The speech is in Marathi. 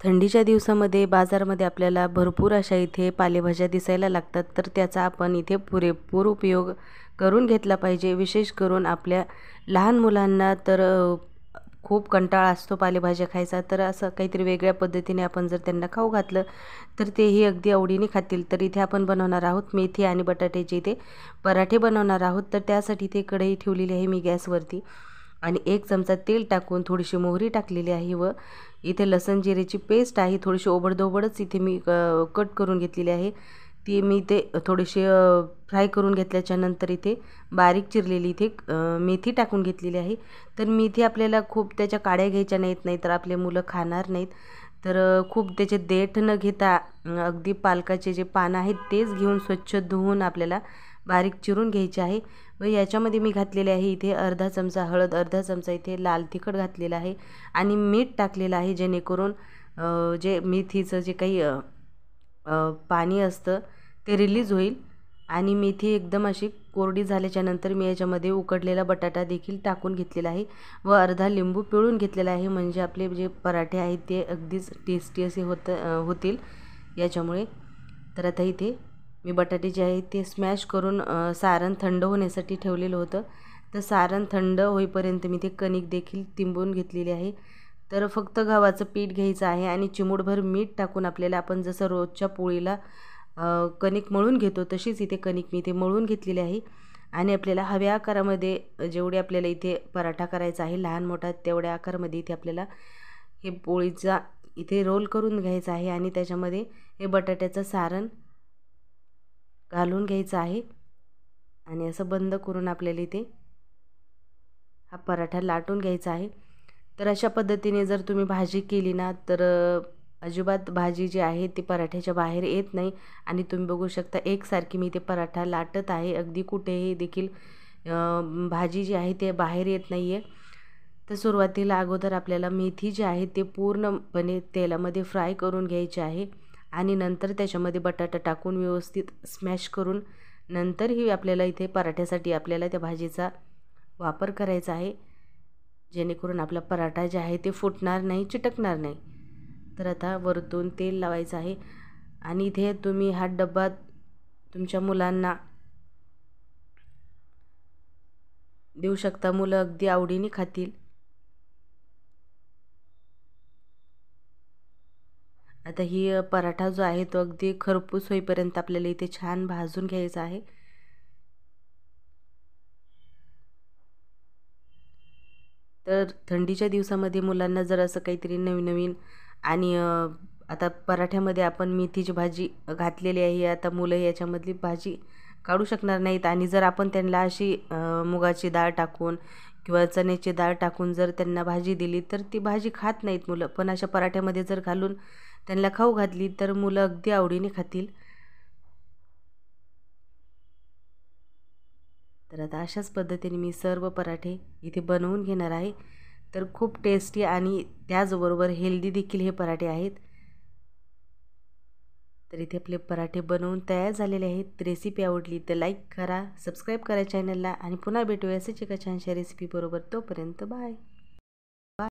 थंडीच्या दिवसामध्ये बाजारामध्ये आपल्याला भरपूर अशा इथे पालेभाज्या दिसायला लागतात. तर त्याचा आपण इथे पुरेपूर उपयोग करून घेतला पाहिजे. विशेष करून आपल्या लहान मुलांना तर खूप कंटाळा असतो पालेभाज्या खायचा. तर असं काहीतरी वेगळ्या पद्धतीने आपण जर त्यांना खाऊ घातलं तर तेही अगदी आवडीने खातील. तर इथे आपण बनवणार आहोत मेथी आणि बटाट्याचे इथे पराठे बनवणार आहोत. तर त्यासाठी इथे कढई ठेवलेली आहे मी गॅसवरती. आणि एक चमचा तेल टाकून थोडीशी मोहरी टाकलेली आहे व इथे लसण जिरेची पेस्ट आहे. थोडीशी ओबडधोबडच इथे मी कट करून घेतलेली आहे. ती मी ते थोडीशी फ्राय करून घेतल्याच्यानंतर इथे बारीक चिरलेली इथे मेथी टाकून घेतलेली आहे. तर मेथी आपल्याला खूप त्याच्या काड्या घ्यायच्या नाहीत नाही तर आपले मुलं खाणार नाहीत. तर खूप त्याचे देठ न घेता अगदी पालकाचे जे पानं आहेत तेच घेऊन स्वच्छ धुवून आपल्याला बारीक चिरून घ्यायची आहे. व याच्यामध्ये मी घातलेले आहे इथे अर्धा चमचा हळद अर्धा चमचा इथे लाल तिखट घातलेला आहे. आणि मीठ टाकलेलं आहे जेणेकरून जे मेथीचं जे काही पाणी असतं ते रिलीज होईल. आणि मेथी एकदम अशी कोरडी झाल्याच्यानंतर मी याच्यामध्ये उकडलेला बटाटा देखील टाकून घेतलेला आहे. व अर्धा लिंबू पिळून घेतलेला आहे. म्हणजे आपले जे पराठे आहेत ते अगदीच टेस्टी असे होत होतील याच्यामुळे. तर आता इथे मी बटाटे जे आहे ते स्मॅश करून सारण थंड होण्यासाठी ठेवलेलं होतं. तर सारण थंड होईपर्यंत मी ते कणिक देखील तिंबून घेतलेली आहे. तर फक्त गव्हाचं पीठ घ्यायचं आहे आणि चिमूटभर मीठ टाकून आपल्याला आपण जसं रोजच्या पोळीला कणिक मळून घेतो तशीच इथे कणिक मी इथे मळून घेतलेली आहे. आणि आपल्याला हव्या आकारामध्ये जेवढे आपल्याला इथे पराठा करायचा आहे लहान मोठा तेवढ्या आकारामध्ये इथे आपल्याला हे पोळीचा इथे रोल करून घ्यायचा आहे. आणि त्याच्यामध्ये हे बटाट्याचं सारण घालून घ्यायचं आहे. आणि असं बंद करून आपल्याला इथे हा पराठा लाटून घ्यायचा आहे. तर अशा पद्धतीने जर तुम्ही भाजी केली ना तर अजिबात भाजी जी आहे ती पराठ्याच्या बाहेर येत नाही. आणि तुम्ही बघू शकता एकसारखी मी ते पराठा लाटत आहे. अगदी कुठेही देखील भाजी जी आहे ते बाहेर येत नाही आहे तर सुरुवातीला अगोदर आपल्याला मेथी जी आहे ते पूर्णपणे तेलामध्ये फ्राय करून घ्यायची आहे. आणि नंतर त्याच्यामध्ये बटाटा टाकून व्यवस्थित स्मॅश करून नंतरही आपल्याला इथे पराठ्यासाठी आपल्याला त्या भाजीचा वापर करायचा आहे. जेणेकरून आपला पराठा जे आहे ते फुटणार नाही चिटकणार नाही. तर आता वरतून तेल लावायचं आहे. आणि इथे तुम्ही हा डब्बा तुमच्या मुलांना देऊ शकता. मुलं अगदी आवडीने खातील. आता ही पराठा जो आहे तो अगदी खरपूस होईपर्यंत आपल्याला इथे छान भाजून घ्यायचा आहे. तर थंडीच्या दिवसामध्ये मुलांना जर असं काहीतरी नवीन नवीन आणि आता पराठ्यामध्ये आपण मेथीची भाजी घातलेली आहे आता मुलं याच्यामधली भाजी काढू शकणार नाहीत आणि जर आपण त्यांना अशी मुगाची डाळ टाकून किंवा चण्याची डाळ टाकून जर त्यांना भाजी दिली तर ती भाजी खात नाहीत मुलं. पण अशा पराठ्यामध्ये जर घालून त्यांना खाऊ घातली तर मुलं अगदी आवडीने खातील. तर आता अशाच पद्धतीने मी सर्व पराठे इथे बनवून घेणार आहे. तर खूप टेस्टी आणि त्याचबरोबर हेल्दी देखील हे पराठे आहेत. तर इथे आपले पराठे बनवून तयार झालेले आहेत. रेसिपी आवडली तर लाईक करा सबस्क्राईब करा चॅनलला आणि पुन्हा भेटूया असेच एका छानशा रेसिपीबरोबर तोपर्यंत बाय